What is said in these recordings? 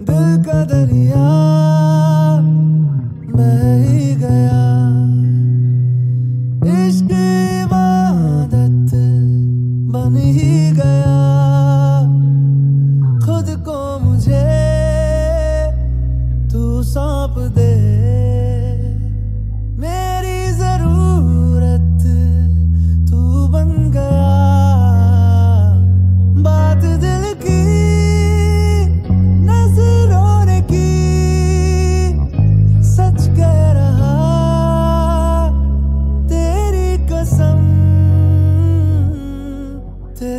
दिल दरिया गया। इश्क बन ही गया। खुद को मुझे तू सौंप दे।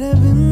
living